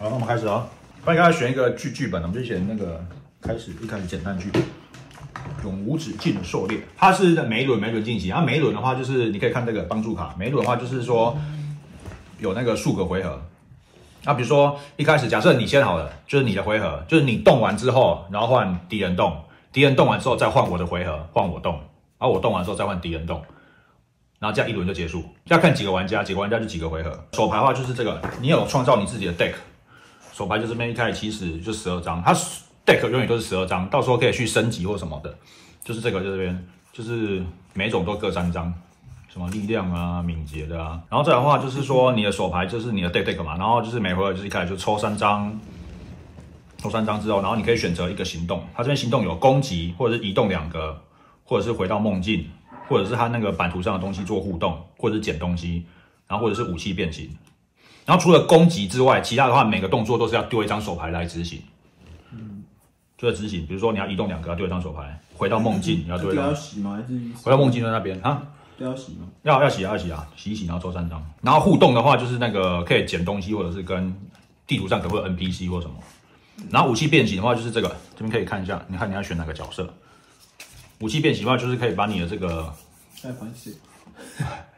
好，那我们开始啊。欢迎大家选一个剧剧本，我们就选那个开始一开始简单剧本，永无止境的狩猎。它是每一轮每一轮进行，它每一轮的话就是你可以看这个帮助卡，每一轮的话就是说有那个数个回合。那比如说一开始假设你先好了，就是你的回合，就是你动完之后，然后换敌人动，敌人动完之后再换我的回合，换我动，然后我动完之后再换敌人动。然后这样一轮就结束，要看几个玩家，几个玩家就几个回合。手牌的话就是这个，你有创造你自己的 deck，手牌就这边一开始其实就十二张，它 deck 永远都是十二张，到时候可以去升级或什么的。就是这个就这边，就是每种都各三张，什么力量啊、敏捷的啊。然后再的话就是说你的手牌就是你的 deck deck 嘛，然后就是每回合就是一开始就抽三张，抽三张之后，然后你可以选择一个行动，它这边行动有攻击或者是移动两个，或者是回到梦境。或者是它那个版图上的东西做互动，或者是捡东西，然后或者是武器变形，然后除了攻击之外，其他的话每个动作都是要丢一张手牌来执行。嗯，就在执行，比如说你要移动两个，要丢一张手牌；回到梦境，你要丢一张。要洗吗？还是回到梦境的那边啊？要洗吗？要要洗要洗啊！洗一洗，然后抽三张。然后互动的话，就是那个可以捡东西，或者是跟地图上可不可以 NPC 或什么。然后武器变形的话，就是这个，这边可以看一下，你看你要选哪个角色。武器变形的话，就是可以把你的这个，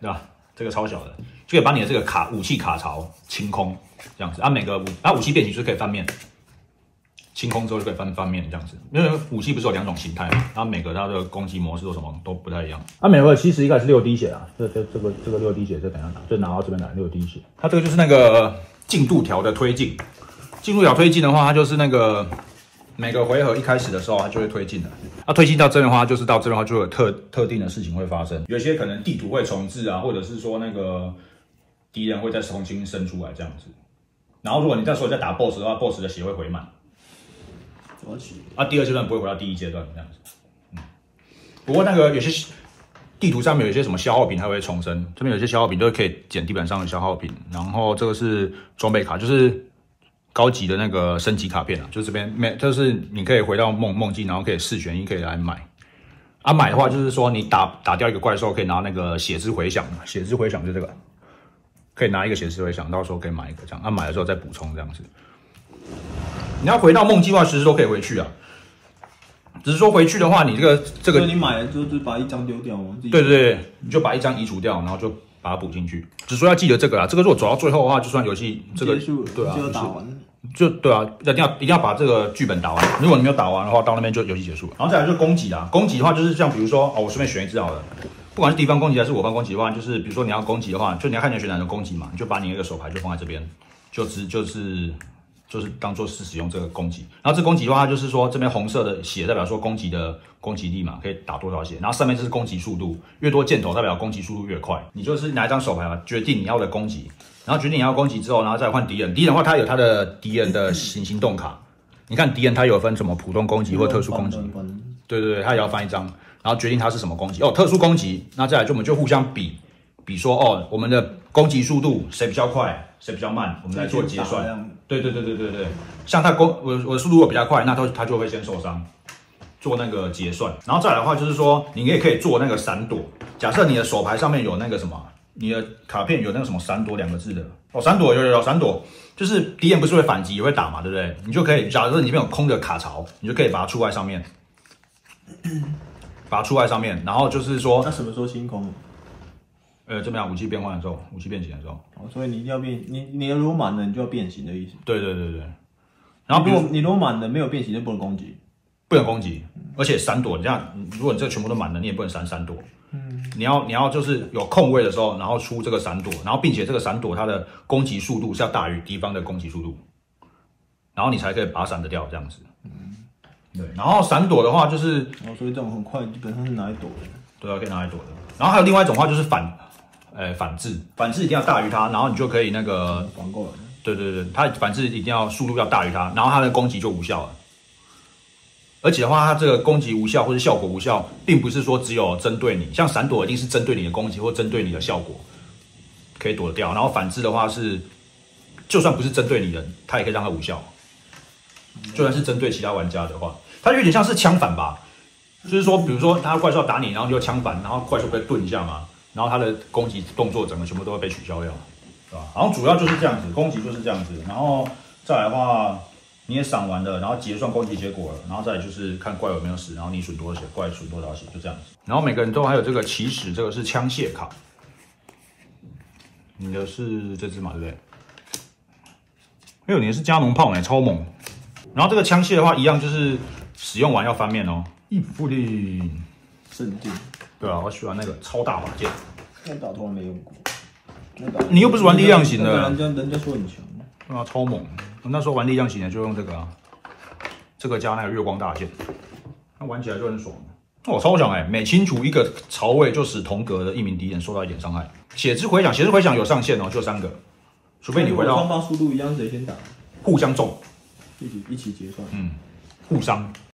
对吧？这个超小的，就可以把你的这个卡武器卡槽清空，这样子。啊，每个武啊武器变形就是可以翻面，清空之后就可以翻翻面这样子。因为武器不是有两种形态嘛，然后每个它的攻击模式或什么都不太一样。啊，每个其实一开始是六滴血啊，这这这个这个六滴血，这等下拿，就拿到这边来六滴血。它这个就是那个进度条的推进，进度条推进的话，它就是那个。每个回合一开始的时候，它就会推进的。那推进到这边的话，就是到这边的话，就有特特定的事情会发生。有些可能地图会重置啊，或者是说那个敌人会再重新生出来这样子。然后如果你这时候在打 BOSS 的话，BOSS 的血会回满。么起？啊，第二阶段不会回到第一阶段这样子。嗯。不过那个有些地图上面有一些什么消耗品，它会重生。这边有些消耗品都可以捡地板上的消耗品。然后这个是装备卡，就是。高级的那个升级卡片啊，就这边没，就是你可以回到梦梦境，然后可以四选一，可以来买。啊，买的话就是说你打打掉一个怪兽，可以拿那个血之回响血之回响就这个，可以拿一个血之回响，到时候可以买一个这样。啊，买的时候再补充这样子。你要回到梦计划，其实都可以回去啊。只是说回去的话，你这个这个，你买了就把一张丢掉吗？对对对，你就把一张移除掉，然后就。把它补进去，只说要记得这个啦。这个如果走到最后的话，就算游戏这个对啊，就打完就对啊，一定要一定要把这个剧本打完。如果你没有打完的话，到那边就游戏结束了。然后再来就是攻击啊，攻击的话就是像比如说哦，我随便选一只好了，不管是敌方攻击还是我方攻击的话，就是比如说你要攻击的话，就你要看你选哪个攻击嘛，你就把你那个手牌就放在这边，就只就是。就是当做是使用这个攻击，然后这攻击的话，就是说这边红色的血代表说攻击的攻击力嘛，可以打多少血，然后上面就是攻击速度，越多箭头代表攻击速度越快。你就是拿一张手牌嘛，决定你要的攻击，然后决定你要攻击之后，然后再换敌人。敌人的话，他有他的敌人的行行动卡，你看敌人他有分什么普通攻击或特殊攻击，对对对，他也要翻一张，然后决定他是什么攻击哦，特殊攻击，那再来就我们就互相比。比说哦，我们的攻击速度谁比较快，谁比较慢，我们来做结算。对对对对对对，像他攻我我的速度如果比较快，那他他就会先受伤，做那个结算。然后再来的话就是说，你也可以做那个闪躲。假设你的手牌上面有那个什么，你的卡片有那个什么闪躲两个字的哦，闪躲有有有闪躲，就是敌人不是会反击也会打嘛，对不对？你就可以，假设你这边有空的卡槽，你就可以把它出在上面，把它出在上面，然后就是说，那什么时候清空？呃，怎么样？武器变换的时候，武器变形的时候，哦，所以你一定要变，你你如果满了，你就要变形的意思。对对对对。然后，如果你如果满了没有变形，就不能攻击，不能攻击，而且闪躲，你这样，如果你这全部都满了，你也不能闪闪躲。嗯。你要你要就是有空位的时候，然后出这个闪躲，然后并且这个闪躲它的攻击速度是要大于敌方的攻击速度，然后你才可以把它闪得掉这样子。嗯。对，然后闪躲的话就是，哦，所以这种很快基本上是拿来躲的。对啊，可以拿来躲的。然后还有另外一种话就是反。呃，反制，反制一定要大于它，然后你就可以那个反过了。对对对，它反制一定要速度要大于它，然后它的攻击就无效了。而且的话，它这个攻击无效或者效果无效，并不是说只有针对你，像闪躲一定是针对你的攻击或针对你的效果可以躲掉，然后反制的话是，就算不是针对你的，它也可以让它无效。就算是针对其他玩家的话，它有点像是枪反吧，就是说，比如说他怪兽打你，然后你就枪反，然后怪兽被顿一下嘛。然后他的攻击动作整个全部都会被取消掉，对吧？然后主要就是这样子，攻击就是这样子。然后再来的话，你也赏完了，然后结算攻击结果了，然后再来就是看怪有没有死，然后你损多少血，怪损多少血，就这样子。然后每个人都还有这个起始，这个是枪械卡，你的是这只嘛，对不对？哎呦，你的是加农炮呢，超猛。然后这个枪械的话，一样就是使用完要翻面哦。易富利，圣地，对啊，我喜欢那个超大把剑。那把从来没用过。你又不是玩力量型的人家人家说很强。对啊，超猛！我那时候玩力量型的就用这个啊，这个加那个月光大剑，那玩起来就很爽。哦，超强哎！每清除一个槽位，就使同格的一名敌人受到一点伤害。血之回响，血之回响有上限哦，就三个，除非你回到双方速度一样，谁先打？互相中，一起一起结算。嗯互伤。